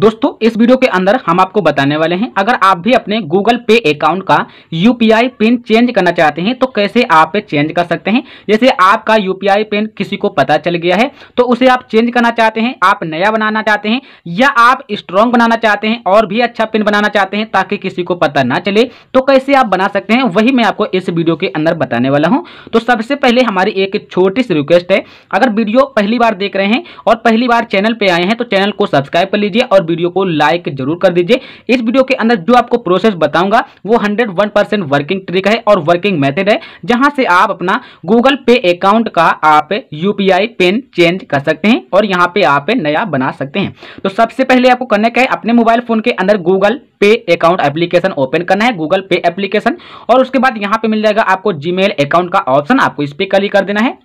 दोस्तों, इस वीडियो के अंदर हम आपको बताने वाले हैं, अगर आप भी अपने गूगल पे अकाउंट का यूपीआई पिन चेंज करना चाहते हैं तो कैसे आप चेंज कर सकते हैं? जैसे आपका यूपीआई पिन किसी को पता चल गया है तो उसे आप चेंज करना चाहते हैं, आप नया बनाना चाहते हैं, या आप स्ट्रॉन्ग बनाना चाहते हैं, और भी अच्छा पिन बनाना चाहते हैं, ताकि किसी को पता ना चले तो कैसे आप बना सकते हैं, वही मैं आपको इस वीडियो के अंदर बताने वाला हूँ। तो सबसे पहले हमारी एक छोटी सी रिक्वेस्ट है, अगर वीडियो पहली बार देख रहे हैं, और पहली बार चैनल पे आए हैं तो चैनल को सब्सक्राइब कर लीजिए, और वीडियो को लाइक ज़रूर कर दीजिए। इस वीडियो के अंदर जो आपको प्रोसेस बताऊँगा, वो हंड्रेड वर्किंग ट्रिक है और वर्किंग मेथड है, जहाँ से आप अपना गूगल पे अकाउंट का आप यूपीआई पिन चेंज कर सकते हैं और यहाँ पे आप नया बना सकते हैं। तो सबसे पहले आपको करने का है अपने मोबाइल फ़ोन के अंदर गूगल पे अकाउंट एप्लीकेशन ओपन करना है गूगल पे एप्लीकेशन और उसके बाद यहाँ पे मिल जाएगा आपको जीमेल अकाउंट का ऑप्शन आपको इस पर क्लिक कर देना है।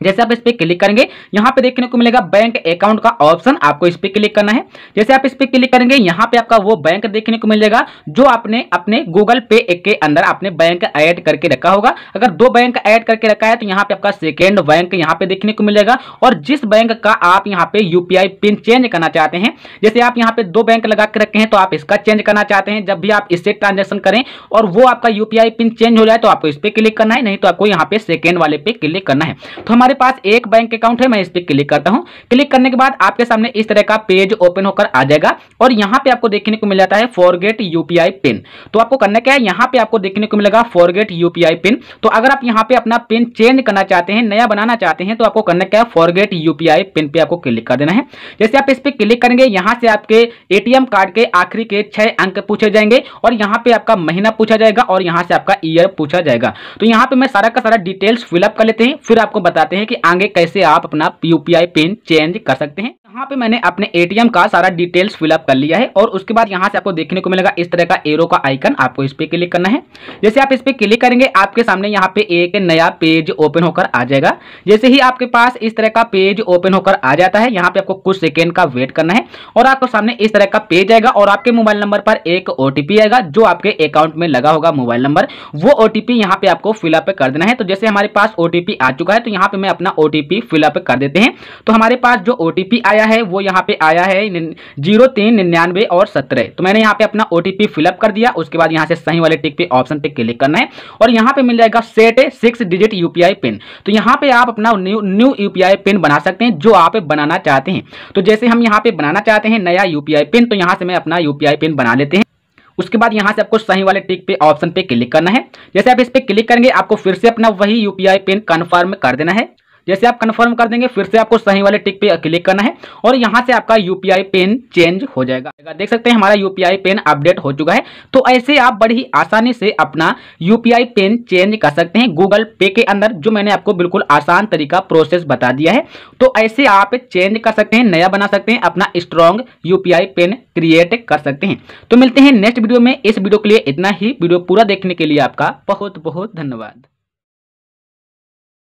जैसे आप इस पर क्लिक करेंगे, यहाँ पे देखने को मिलेगा बैंक अकाउंट का ऑप्शन, आपको इस पर क्लिक करना है। जैसे आप इस पर क्लिक करेंगे, यहाँ पे आपका वो बैंक देखने को मिल जाएगा, जो आपने अपने गूगल पे के अंदर आपने बैंक ऐड करके रखा होगा। अगर दो बैंक ऐड करके रखा है तो यहाँ पे आपका सेकेंड बैंक यहाँ पे देखने को मिलेगा और जिस बैंक का आप यहाँ पे यूपीआई पिन चेंज करना चाहते हैं, जैसे आप यहाँ पे दो बैंक लगा के रखे हैं तो आप इसका चेंज करना चाहते हैं। जब भी आप इससे ट्रांजेक्शन करें और वो आपका यूपीआई पिन चेंज हो जाए तो आपको इस पर क्लिक करना है, नहीं तो आपको यहाँ पे सेकेंड वाले पे क्लिक करना है। तो हमारे पास एक बैंक अकाउंट है, मैं इस पर क्लिक करता हूँ। क्लिक करने के बाद आपके सामने इस तरह का पेज ओपन होकर आ जाएगा और यहाँ पे आपको देखने को मिल जाता है फॉरगेट यूपीआई पिन तो आपको करना क्या है? यहाँ पे आपको देखने को मिलेगा फॉरगेट यूपीआई पिन तो अगर आप यहाँ पे अपना पिन चेंज करना चाहते हैं, नया बनाना चाहते हैं तो आपको करना क्या है? फॉरगेट यूपीआई पिन पे आपको क्लिक कर देना है। जैसे आप इस पर क्लिक करेंगे, यहाँ से आपके एटीएम कार्ड के आखिरी के छह अंक पूछे जाएँगे और यहाँ पे आपका महीना पूछा जाएगा और यहाँ से आपका ईयर पूछा जाएगा। तो यहाँ पे मैं सारा का सारा डिटेल्स फिलअप कर लेते हैं, फिर आपको बताते हैं कि आगे कैसे आप अपना यूपीआई पिन चेंज कर सकते हैं। यहाँ पे मैंने अपने एटीएम का सारा डिटेल्स फिलअप कर लिया है और उसके बाद यहाँ से आपको देखने को मिलेगा इस तरह का एरो का आइकन आपको इस पर क्लिक करना है। जैसे आप इस पर क्लिक करेंगे, आपके सामने यहाँ पे एक नया पेज ओपन होकर आ जाएगा। जैसे ही आपके पास इस तरह का पेज ओपन होकर आ जाता है, यहाँ पे आपको कुछ सेकेंड का वेट करना है और आपको सामने इस तरह का पेज आएगा और आपके मोबाइल नंबर पर एक ओटीपी आएगा, जो आपके अकाउंट में लगा होगा मोबाइल नंबर वो ओटीपी यहाँ पे आपको फिलअप कर देना है। तो जैसे हमारे पास ओटीपी आ चुका है तो यहाँ पे मैं अपना ओटीपी फिलअप कर देते हैं। तो हमारे पास जो ओटीपी आया है, वो यहाँ पे आया है ज़ीरो तीन निन्यानवे और सत्रह। तो मैंने यहाँ पे अपना ओटीपी फिलअप कर दिया, उसके बाद यहाँ से सही वाले टिक पे ऑप्शन पे क्लिक करना है, और यहाँ पे मिल जाएगा set six digit UPI pin तो यहाँ पे आप अपना न्यू न्यू यूपीआई पिन बना सकते हैं, जो आप बनाना चाहते हैं। तो जैसे हम यहाँ पे बनाना चाहते हैं नया यूपीआई पिन तो यहाँ से मैं अपना यूपीआई पिन बना लेते हैं। उसके बाद यहाँ से आपको सही वाले टिक पे ऑप्शन पे क्लिक करना है। जैसे आप इस पे क्लिक करेंगे, आपको फिर से अपना वही यूपीआई पिन कन्फर्म कर देना है। जैसे आप कंफर्म कर देंगे, फिर से आपको सही वाले टिक पे क्लिक करना है और यहाँ से आपका यूपीआई पेन चेंज हो जाएगा। देख सकते हैं हमारा यूपीआई पेन अपडेट हो चुका है। तो ऐसे आप बड़ी आसानी से अपना यूपीआई पेन चेंज कर सकते हैं गूगल पे के अंदर, जो मैंने आपको बिल्कुल आसान तरीका प्रोसेस बता दिया है। तो ऐसे आप चेंज कर सकते हैं, नया बना सकते हैं, अपना स्ट्रॉन्ग यूपीआई पेन क्रिएट कर सकते हैं। तो मिलते हैं नेक्स्ट वीडियो में। इस वीडियो के लिए इतना ही। वीडियो पूरा देखने के लिए आपका बहुत बहुत धन्यवाद।